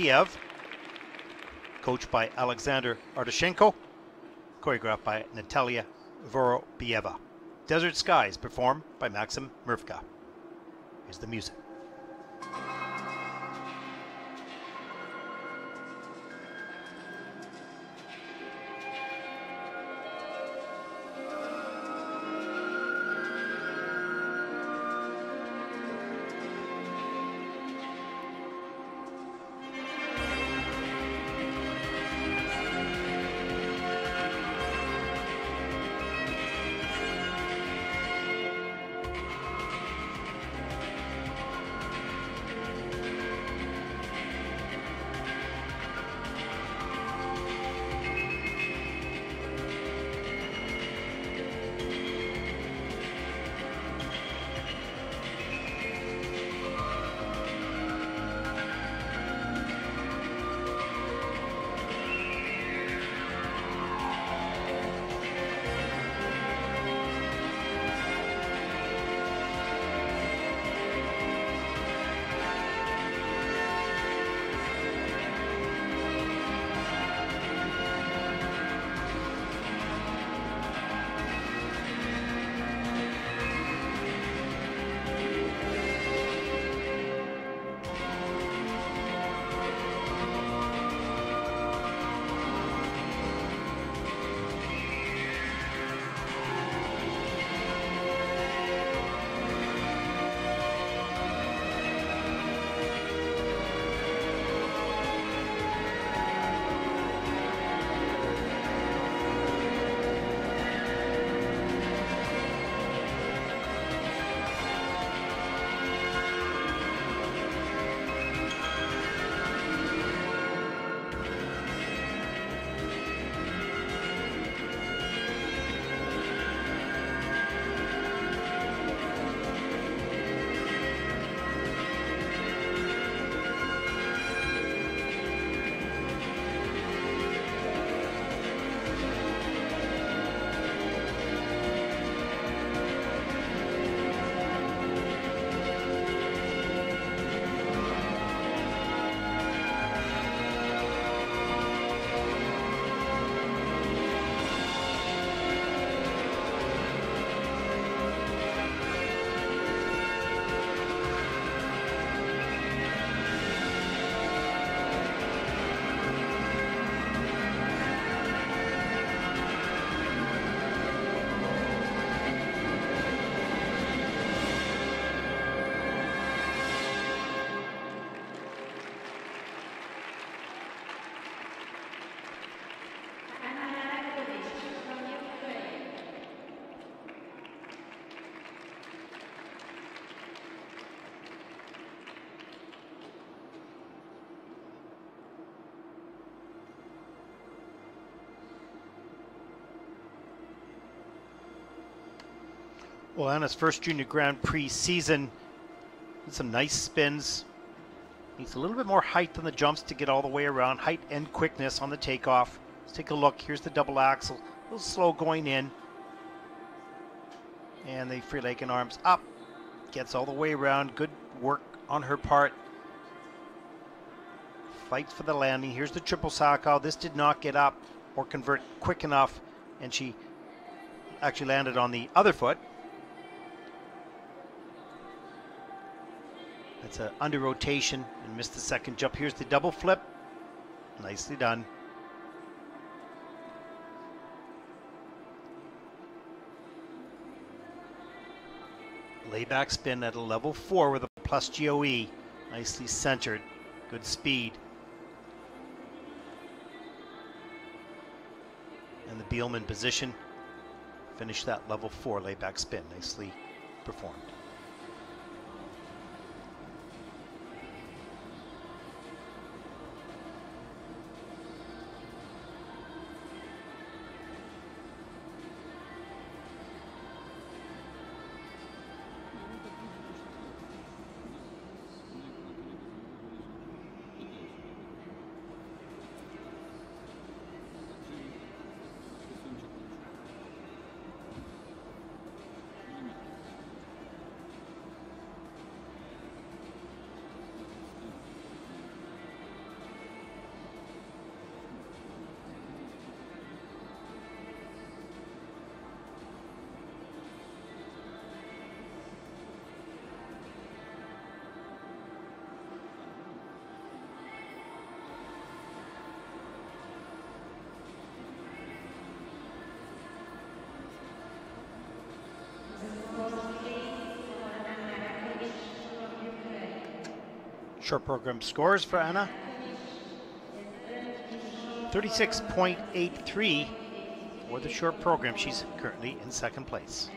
Kiev, coached by Alexander Artashenko, choreographed by Natalia Vorobieva. Desert Skies, performed by Maxim Mrvica. Here's the music. Well, on Anna's first Junior Grand Prix season. Some nice spins. Needs a little bit more height than the jumps to get all the way around. Height and quickness on the takeoff. Let's take a look. Here's the double axel. A little slow going in. And the free leg and arms up. Gets all the way around. Good work on her part. Fights for the landing. Here's the triple Salchow. This did not get up or convert quick enough. And she actually landed on the other foot. It's an under rotation and missed the second jump. Here's the double flip. Nicely done. Layback spin at a level four with a plus GOE. Nicely centered. Good speed. And the Biellmann position. Finish that level four layback spin. Nicely performed. Short program scores for Anna 36.83 for the short program. She's currently in second place.